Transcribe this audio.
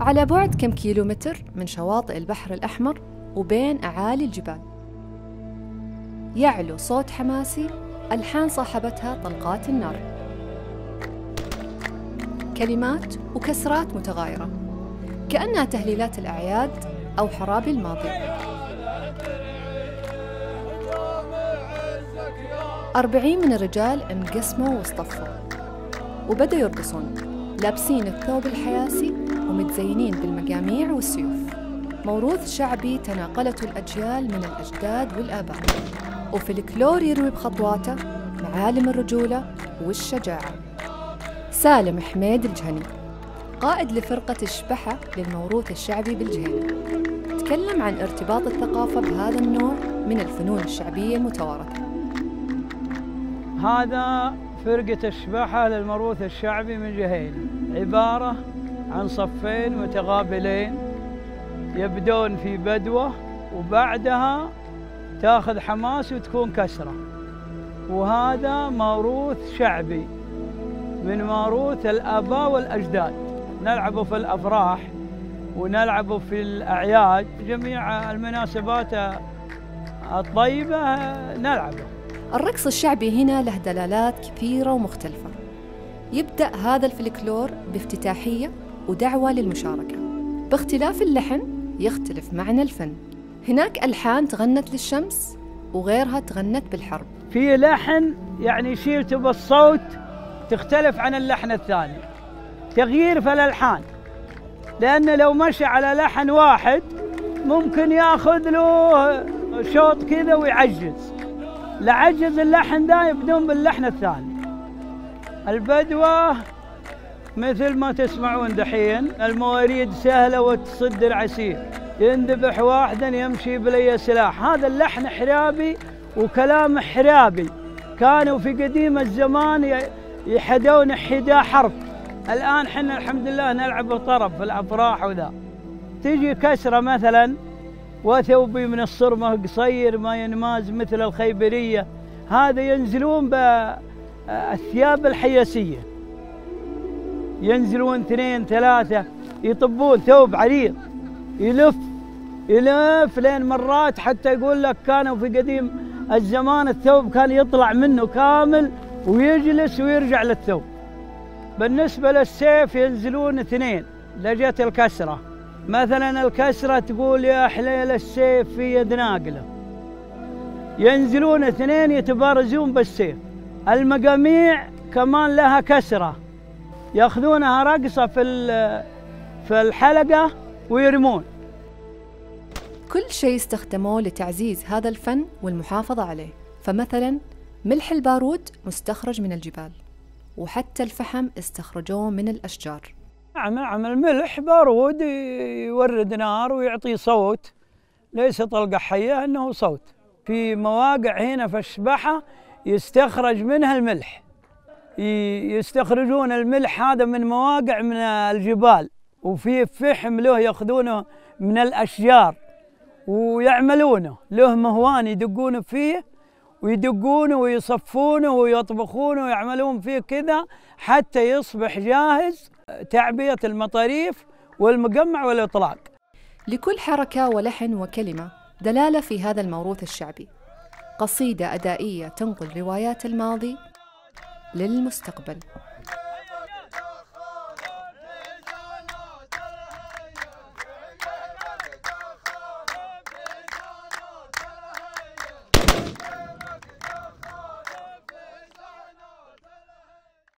على بعد كم كيلومتر من شواطئ البحر الأحمر وبين أعالي الجبال. يعلو صوت حماسي ألحان صاحبتها طلقات النار. كلمات وكسرات متغايرة. كأنها تهليلات الأعياد أو حرابي الماضي. أربعين من الرجال انقسموا واصطفوا وبدأوا يرقصون لابسين الثوب الحياسي ومتزينين بالمجاميع والسيوف. موروث شعبي تناقلته الأجيال من الأجداد والآباء. وفلكلور يروي بخطواته معالم الرجولة والشجاعة. سالم حميد الجهني قائد لفرقة الشبحة للموروث الشعبي بالجهينة تكلم عن ارتباط الثقافة بهذا النوع من الفنون الشعبية المتوارثة هذا فرقة الشبحة للموروث الشعبي من جهين. عبارة عن صفين متقابلين. يبدون في بدوة وبعدها تاخذ حماس وتكون كسرة. وهذا موروث شعبي من موروث الآباء والأجداد. نلعبه في الأفراح ونلعبه في الأعياد. جميع المناسبات الطيبة نلعبه الرقص الشعبي هنا له دلالات كثيرة ومختلفة. يبدأ هذا الفلكلور بافتتاحية. ودعوة للمشاركة. باختلاف اللحن يختلف معنى الفن. هناك ألحان تغنت للشمس وغيرها تغنت بالحرب. في لحن يعني شيلته بالصوت تختلف عن اللحن الثاني. تغيير في الألحان. لأنه لو مشى على لحن واحد ممكن يأخذ له شوط كذا ويعجز. لعجز اللحن ده يبدون باللحن الثاني. البدوة مثل ما تسمعون دحين المواريد سهلة وتصد العسير. يندبح واحدا يمشي بلي سلاح. هذا اللحن حرابي وكلام حرابي. كانوا في قديم الزمان يحدون حدا حرف الآن حنا الحمد لله نلعب طرب في الأفراح وذا. تجي كسرة مثلا وثوبي من الصرمة قصير ما ينماز مثل الخيبرية. هذا ينزلون بالثياب الحياسية. ينزلون اثنين ثلاثة يطبون ثوب عريض يلف يلف لين مرات حتى يقول لك كانوا في قديم الزمان الثوب كان يطلع منه كامل ويجلس ويرجع للثوب. بالنسبة للسيف ينزلون اثنين لجت الكسرة. مثلا الكسرة تقول يا حليل السيف في يد ناقلة. ينزلون اثنين يتبارزون بالسيف. المقاميع كمان لها كسرة. ياخذونها رقصة في في الحلقة ويرمون. كل شيء استخدموه لتعزيز هذا الفن والمحافظة عليه فمثلا ملح البارود مستخرج من الجبال وحتى الفحم استخرجوه من الأشجار. نعم نعم الملح بارود يورد نار ويعطي صوت ليس طلقة حية إنه صوت. في مواقع هنا في الشبحة يستخرج منها الملح. يستخرجون الملح هذا من مواقع من الجبال وفي فحم له ياخذونه من الأشجار ويعملونه له مهوان يدقون فيه ويدقونه ويصفونه ويطبخونه ويعملون فيه كذا حتى يصبح جاهز تعبئة المطاريف والمجمع والإطلاق. لكل حركة ولحن وكلمة دلالة في هذا الموروث الشعبي. قصيدة أدائية تنقل روايات الماضي للمستقبل.